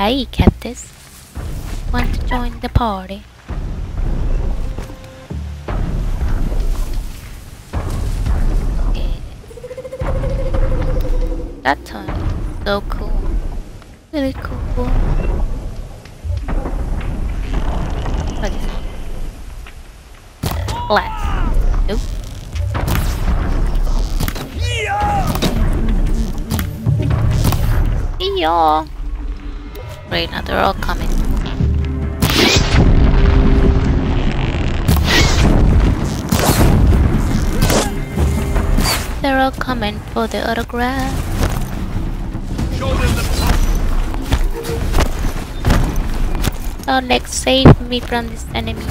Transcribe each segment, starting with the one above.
Hey, Cactus. Want to join the party? That time, so cool. Really cool. What is it? Glass. Nope. Yeah. Right now, they're all coming. They're all coming for the autograph. Show them the Oh, Lex, save me from this enemy.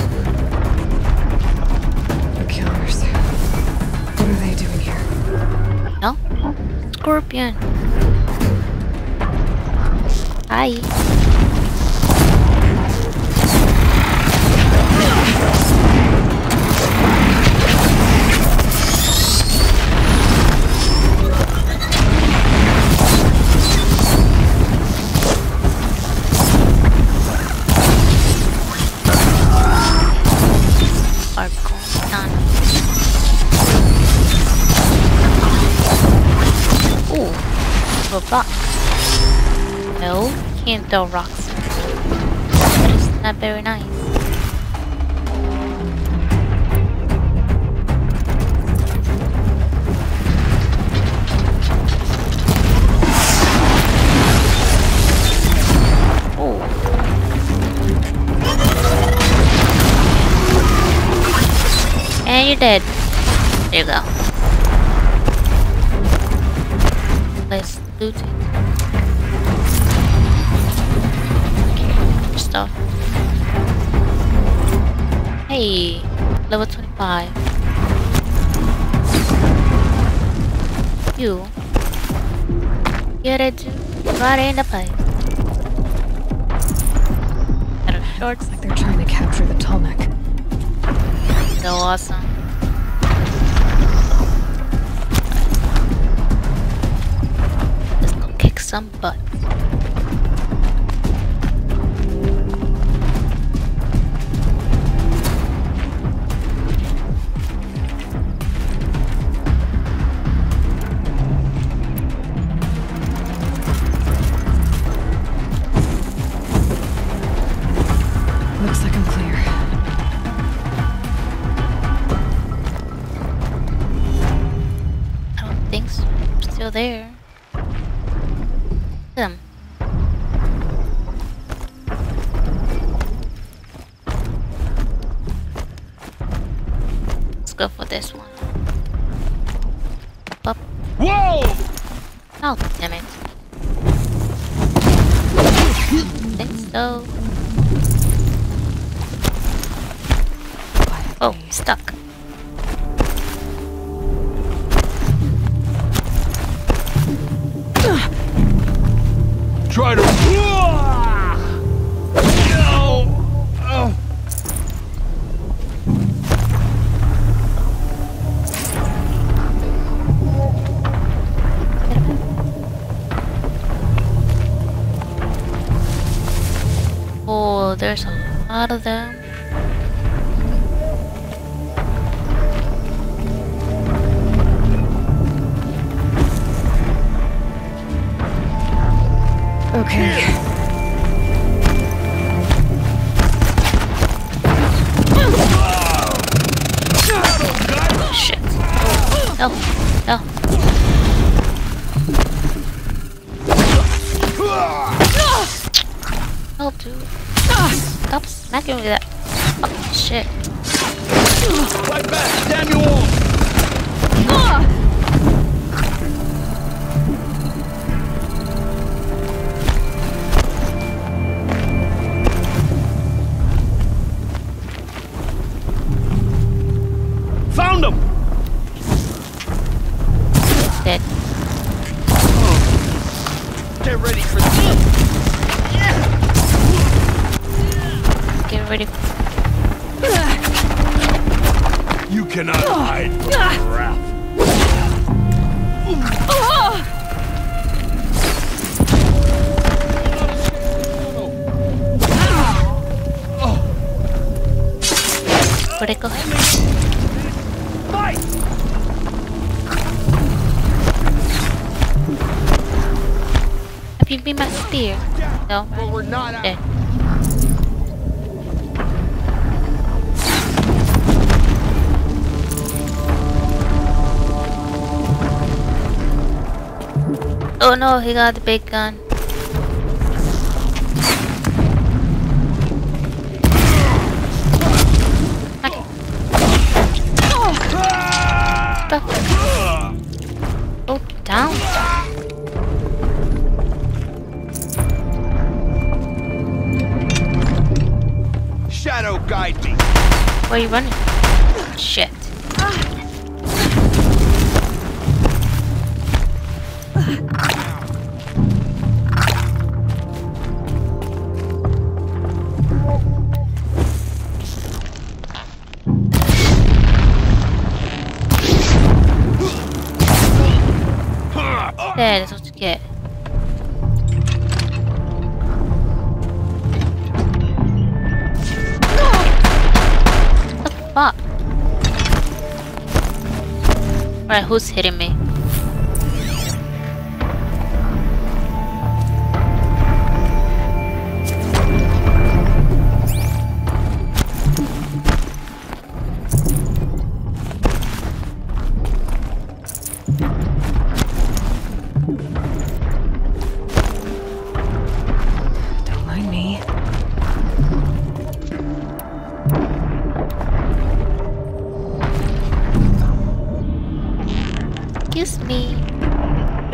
The killers. What are they doing here? No? Scorpion. Hi. Ooh, a. No, can't throw rocks. That is not very nice. Dead. There you go. Let's loot it. stuff. Hey, level 25. You. Get it right in the place. Got a short, Looks like they're trying to capture the Tallneck. so awesome. Some butt. Oh, dude. Stop smacking me with that fucking shit. Fight back! Damn you all! We're not out. Dead. Oh no, he got the big gun. Where Alright, who's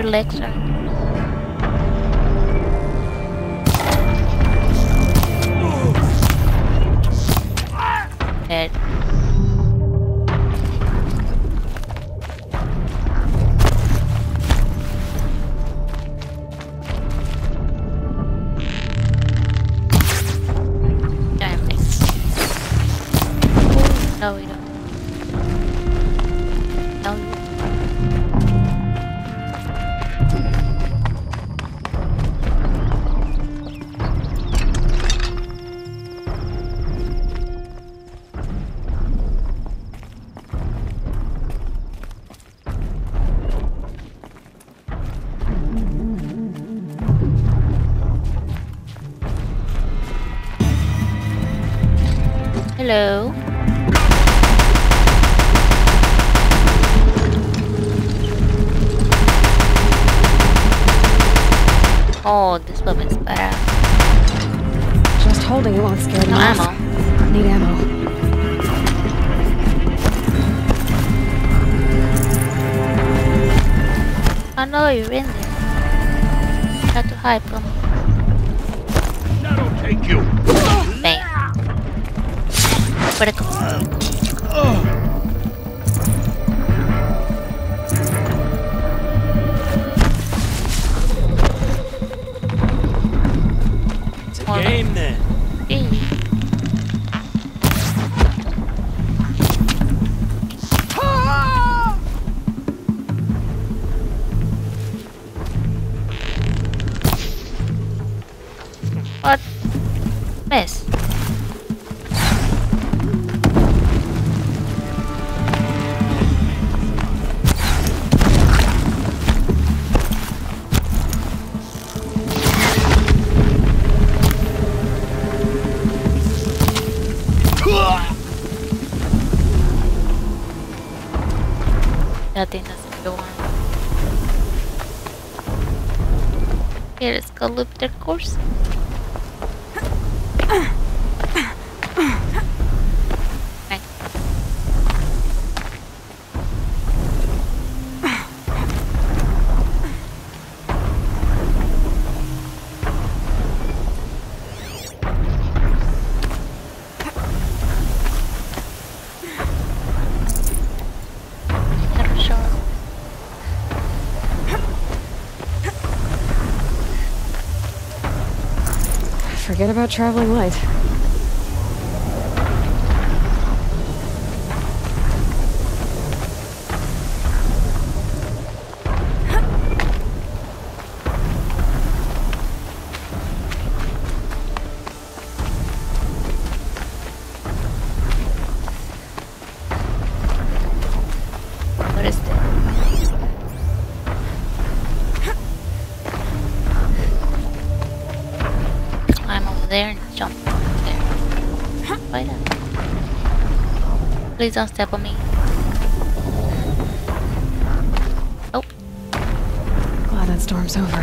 Legs. Dead. You're in there. Try to hide from me. Shadow take you. Bam. Where'd it go? It's a Hold on. game then. Loop their course. Forget about traveling light. Please don't step on me. Oh, Glad that storm's over.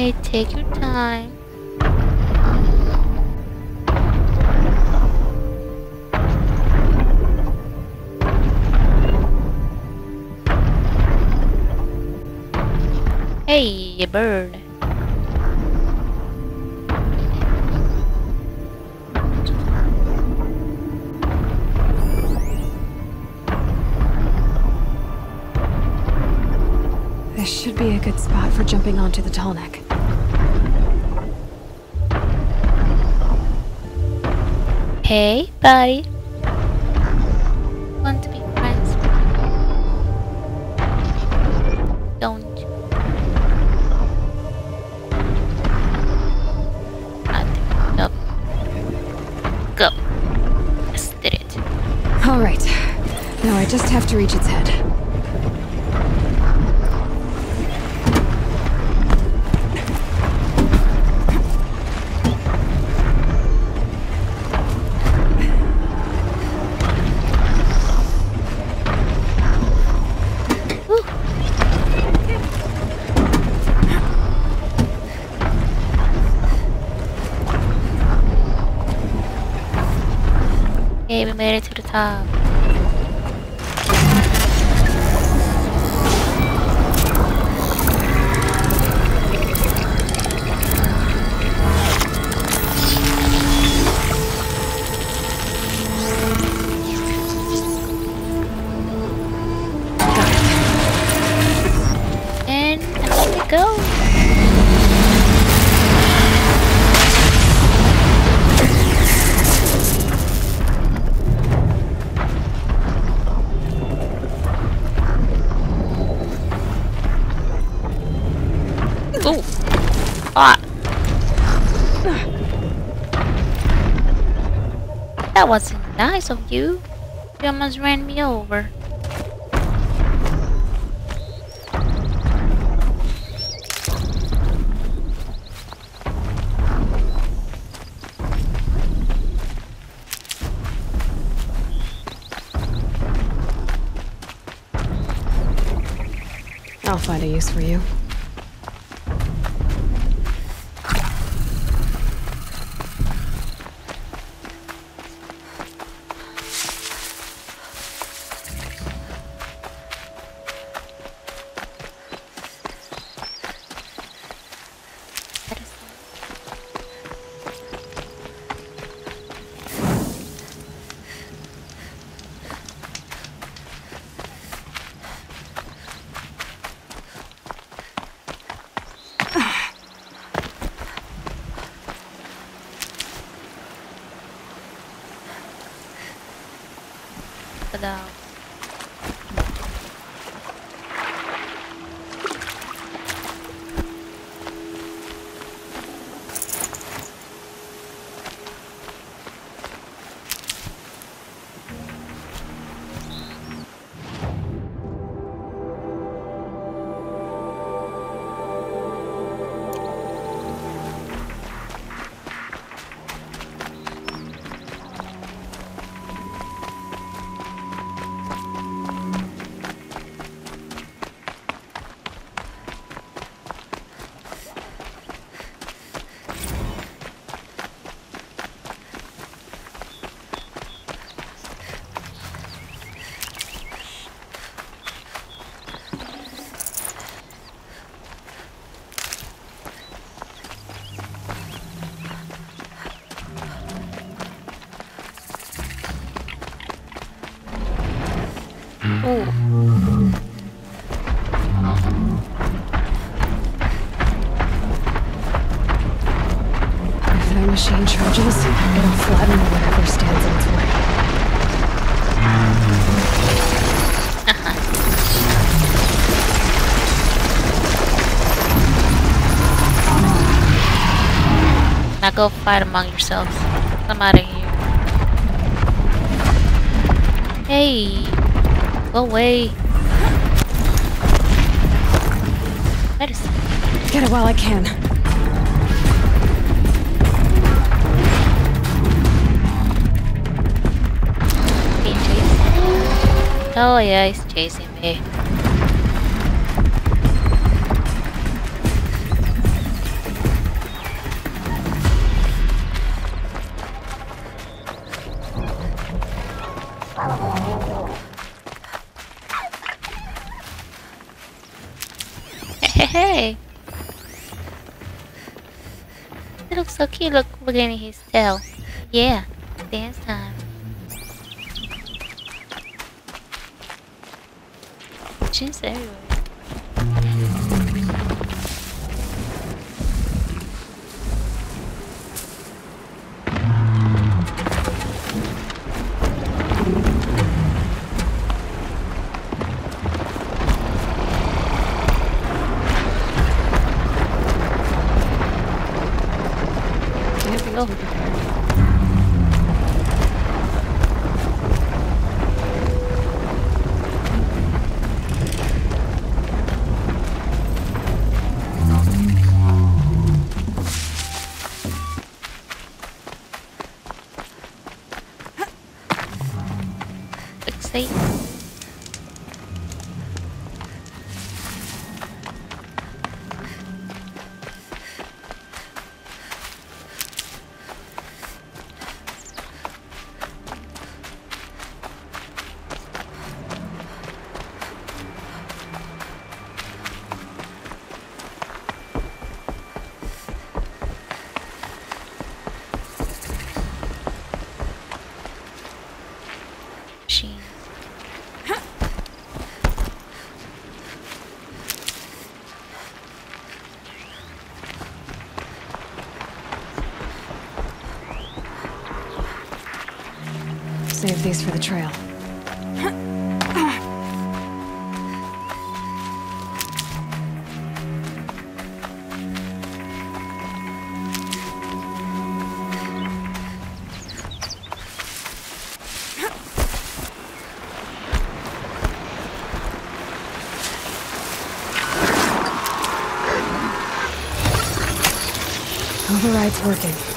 Okay, take your time. Hey, you bird. This should be a good spot for jumping onto the Tallneck. Hey, buddy. Want to be friends? Don't? Nothing. Nope. Go. Did it. Alright. Now I just have to reach its head. Okay, we made it to Wasn't nice of you. You almost ran me over. I'll find a use for you. Ta-da. Ooh. Fight among yourselves. I'm out of here. Hey, go away. Medicine. Get it while I can. Oh yeah, he's chasing It looks so cute. Look, at his tail. Yeah, dance time. She's everywhere. Machine. Save these for the trail. Working.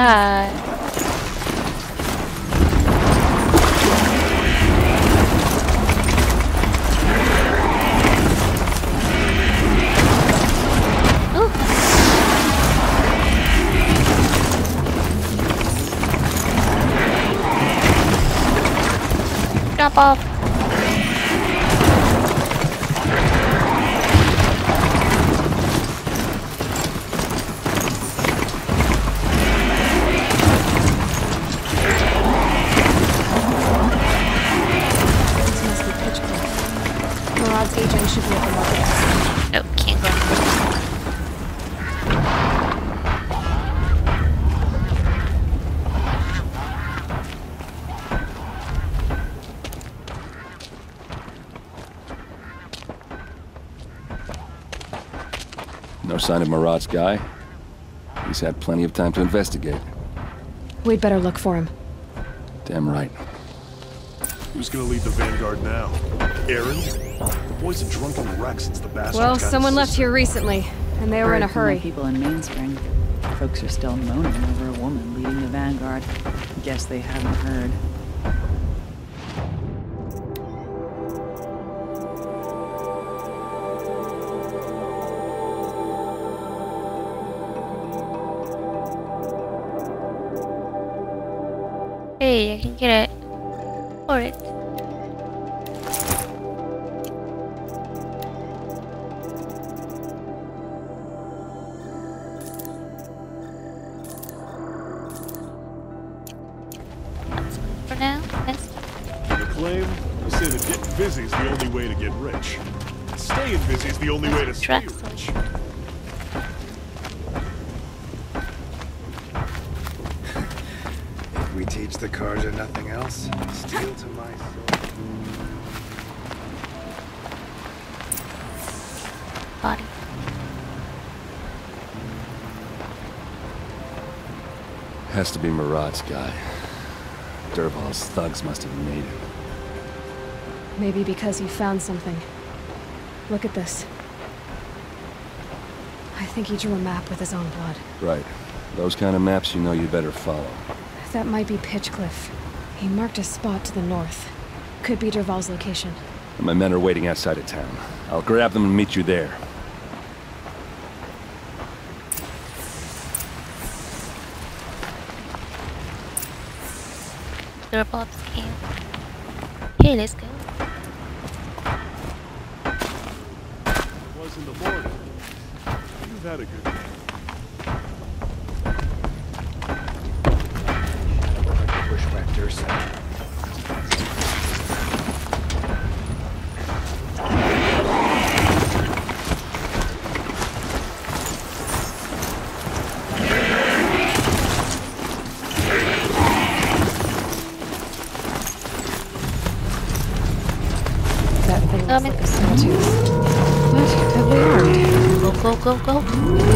Ooh. Drop off. Sign of Marad's guy. He's had plenty of time to investigate. We'd better look for him. Damn right. Who's gonna lead the vanguard now? Erend? The boy's a drunken wreck since the bastard Well, got someone left here recently, and they were in a Heard from the hurry. People in Mainspring. Folks are still moaning over a woman leading the vanguard. Guess they haven't heard. Hey, I can get it. For it. For now. Yes. The claim, you say that getting busy is the only way to get rich. Staying busy is the only way to stay rich. To be Marad's guy. Dervahl's thugs must have made him. Maybe because he found something. Look at this. I think he drew a map with his own blood. Right. Those kind of maps you know you better follow. That might be Pitchcliff. He marked a spot to the north. Could be Dervahl's location. My men are waiting outside of town. I'll grab them and meet you there. Dervahl's camp. Okay, let's go. in the morning. You've had a good day. Look like a go, go.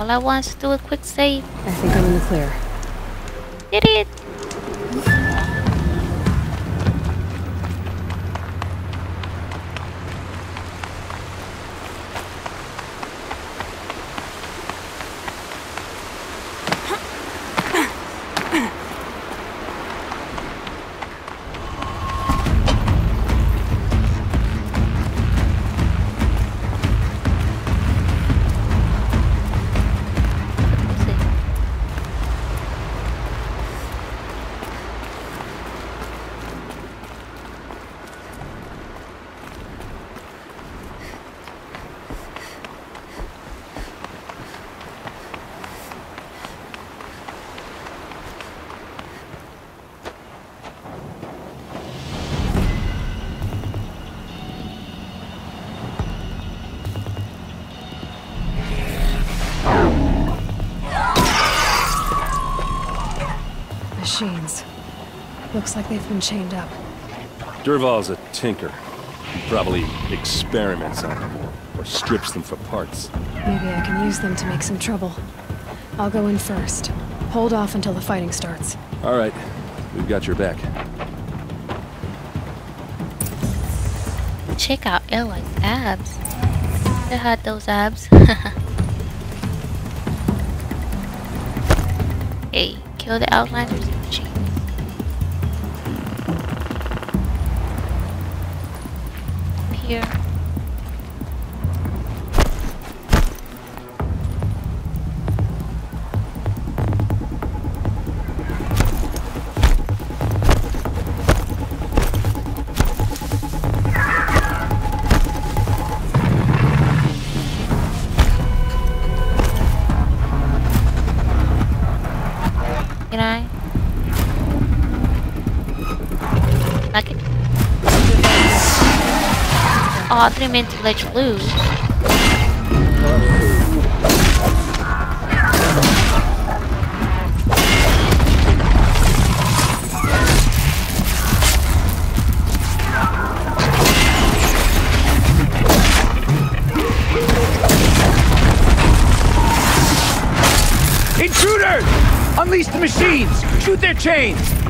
All I want to do a quick save. I think I'm in the clear. Did it! Machines. Looks like they've been chained up. Dervahl's a tinker. He probably experiments on them or, or strips them for parts. Maybe I can use them to make some trouble. I'll go in first. Hold off until the fighting starts. All right, we've got your back. Check out Ella's abs. They had those abs. Hey, kill the outlanders Here. Oh, I didn't mean to let you lose. Intruders! Unleash the machines! Shoot their chains!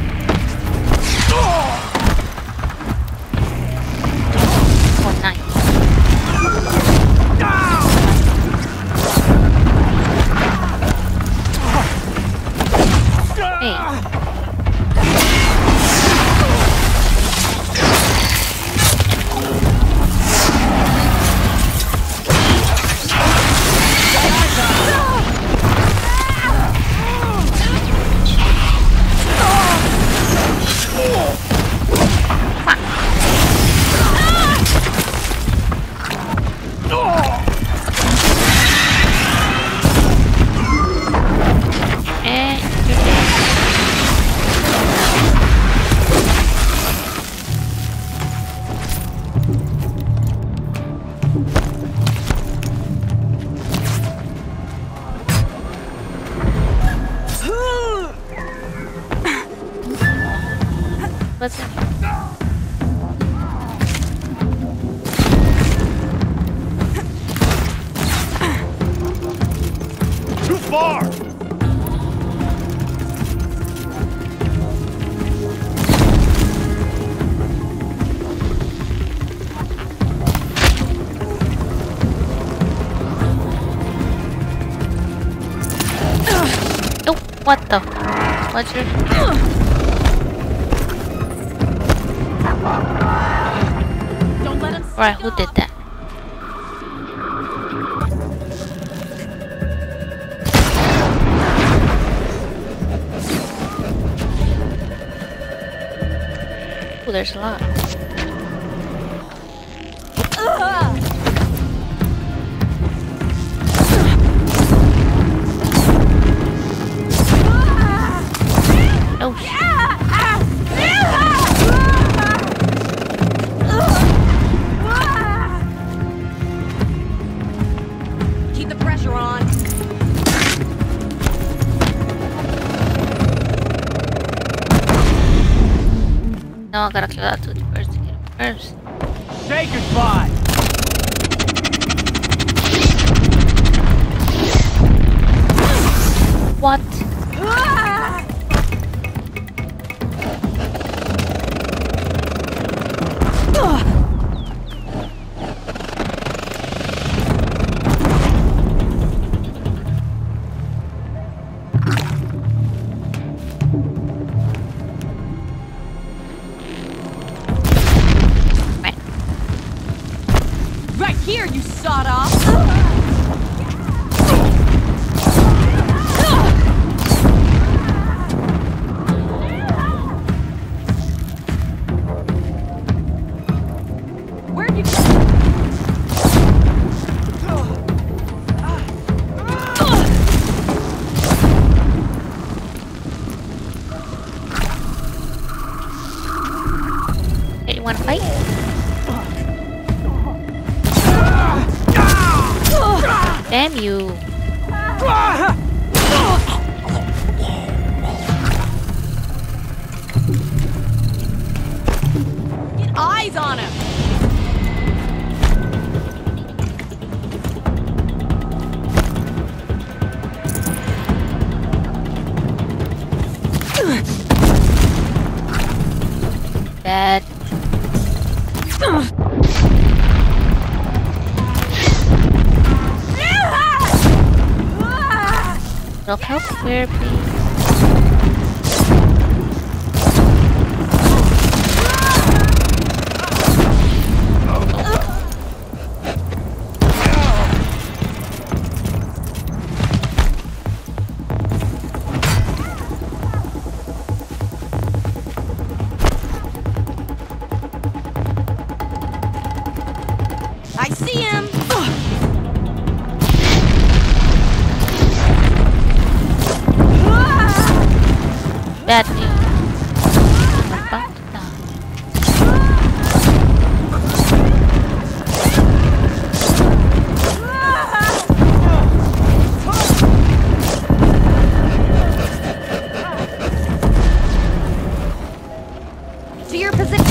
Right, who did that? Oh, there's a lot. Get eyes on him? Self help here, please. to your position.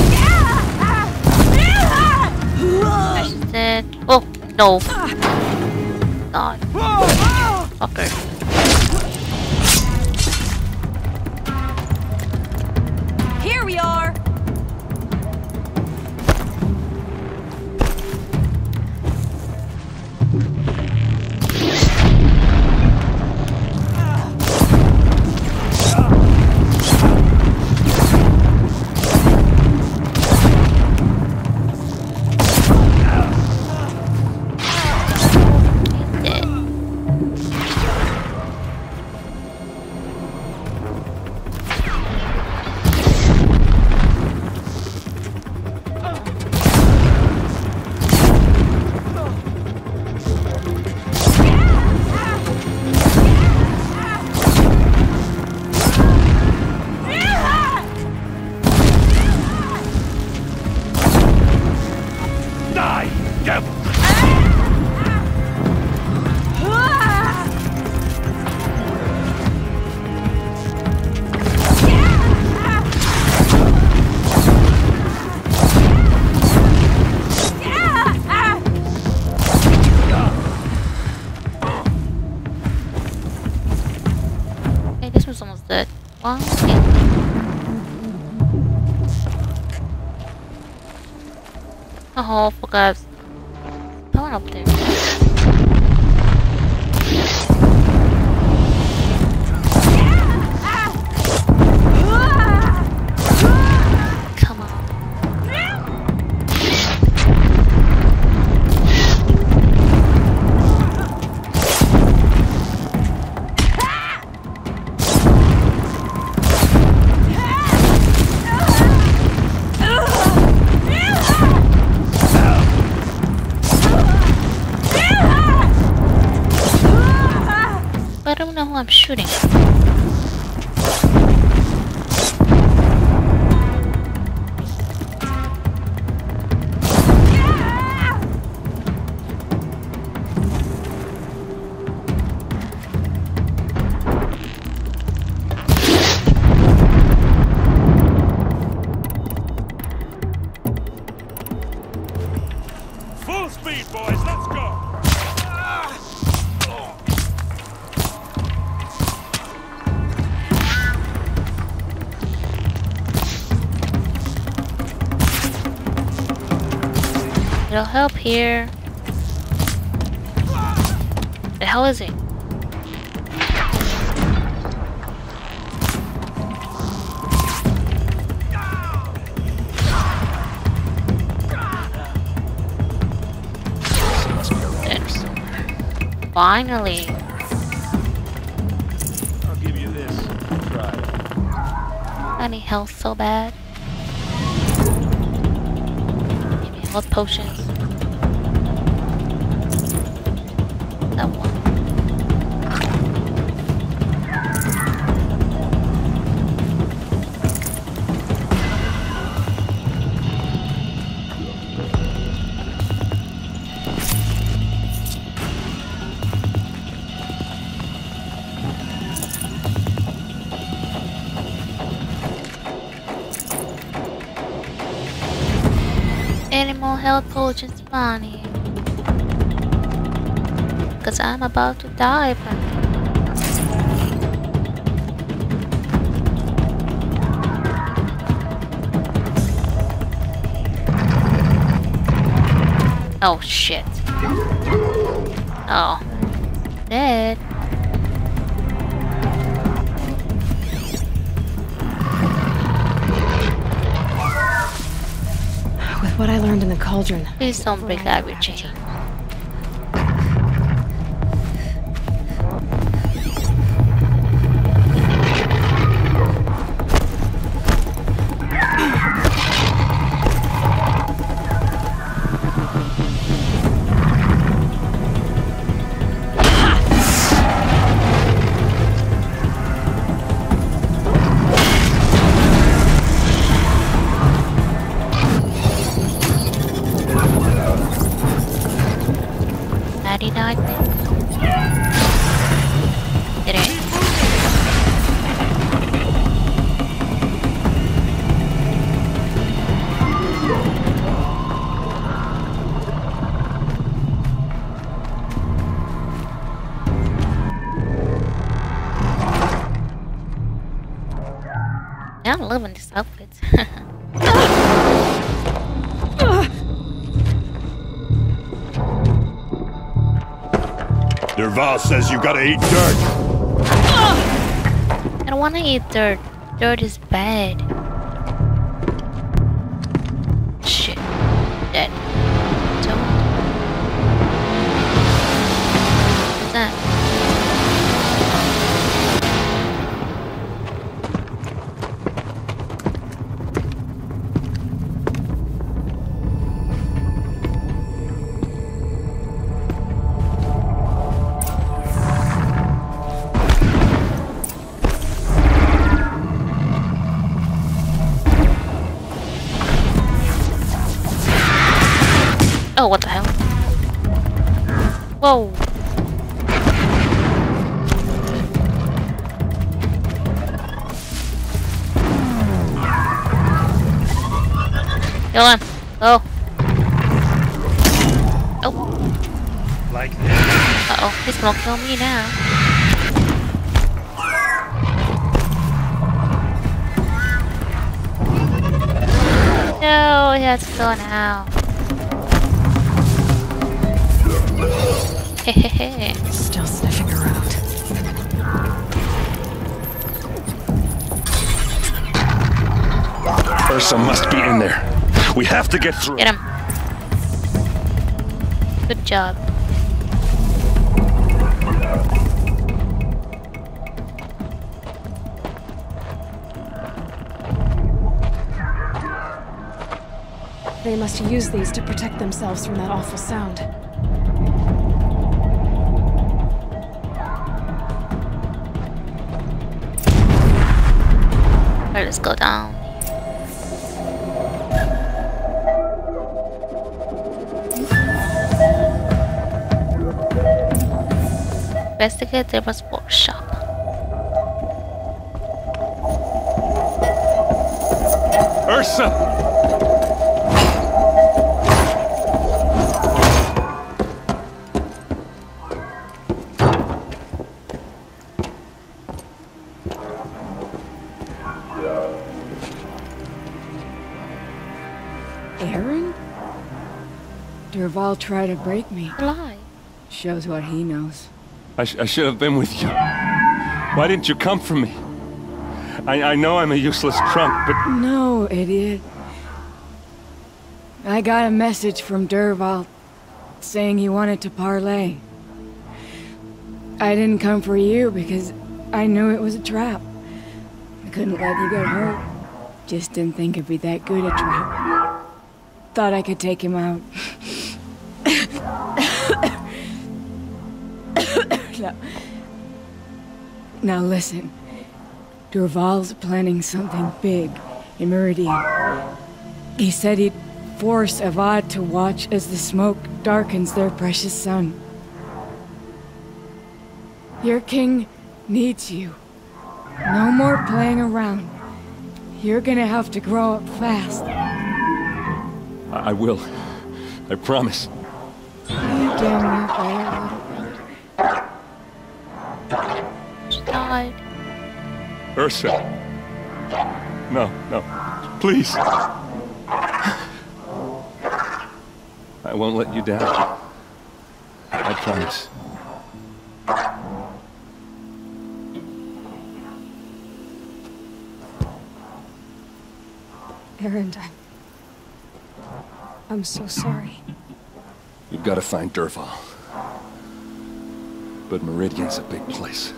That's it. Oh, no. Ah. God. Fucker. One, two. Oh, for God's Someone up there. It'll help here. The hell is it? Finally. I'll give you this. Try. I need health so bad. Health potions. Health potions, money? Cause I'm about to die. From oh shit. Oh. Dead. What I learned in the cauldron. Please don't break that with chain. Dervahl says you gotta eat dirt. I don't want to eat dirt. Dirt is bad. Whoa. Kill him. Go. Oh. Like this. Uh oh. He's gonna kill me now. No, he has to go now. Still sniffing around. Ersa must be in there. We have to get through. Get him. Good job. They must use these to protect themselves from that awful sound. Alright, let's go down. Investigate the workshop. Ersa! Dervahl tried to break me. Lie. Shows what he knows. I, sh I should have been with you. Why didn't you come for me? I, I know I'm a useless trunk, but No, idiot. I got a message from Dervahl saying he wanted to parlay. I didn't come for you because I knew it was a trap. I couldn't let you get hurt. Just didn't think it'd be that good a trap. Thought I could take him out. now, now listen. Dervahl's planning something big in Meridian. He said he'd force Avad to watch as the smoke darkens their precious sun. Your king needs you. No more playing around. You're gonna have to grow up fast. I, I will. I promise. You damn near better, little brother. She died. Ersa. No, no. Please. I won't let you down. I promise. Erend, I'm... I'm so sorry. You've got to find Dervahl. But Meridian's a big place.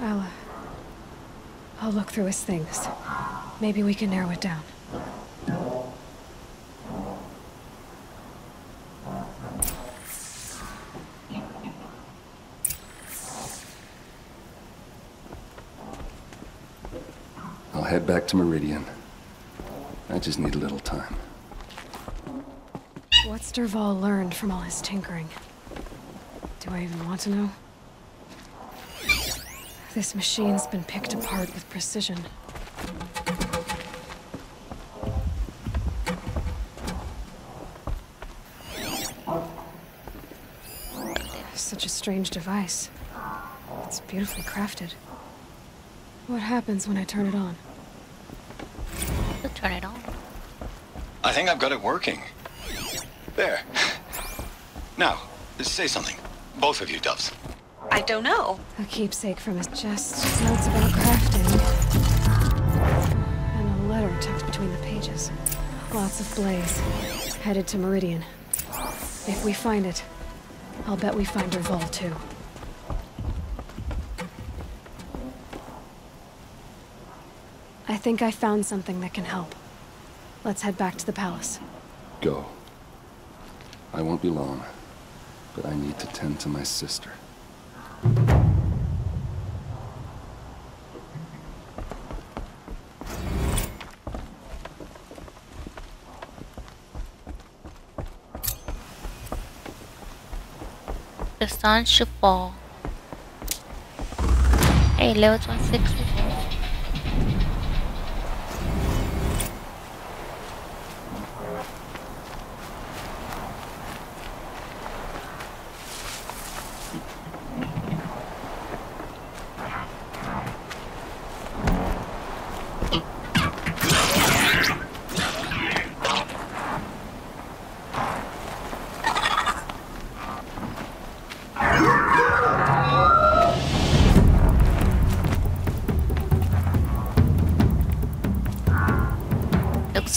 I'll... uh, I'll look through his things. Maybe we can narrow it down. I'll head back to Meridian. I just need a little time. What's Derval learned from all his tinkering? Do I even want to know? This machine's been picked apart with precision. Such a strange device. It's beautifully crafted. What happens when I turn it on? To turn it on. I think I've got it working. There. Now, say something. Both of you, Doves. I don't know. A keepsake from his chest, notes about crafting. And a letter tucked between the pages. Lots of blaze. Headed to Meridian. If we find it, I'll bet we find Dervahl too. I think I found something that can help. Let's head back to the palace. Go. I won't be long, but I need to tend to my sister. The sun should fall. Hey, level 26.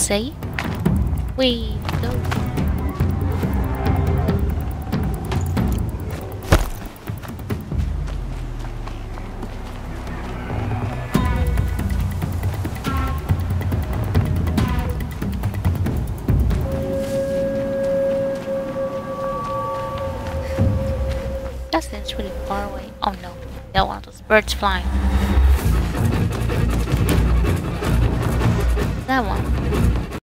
Safe. We go. That seems really far away. Oh no, that one of those birds flying. That one.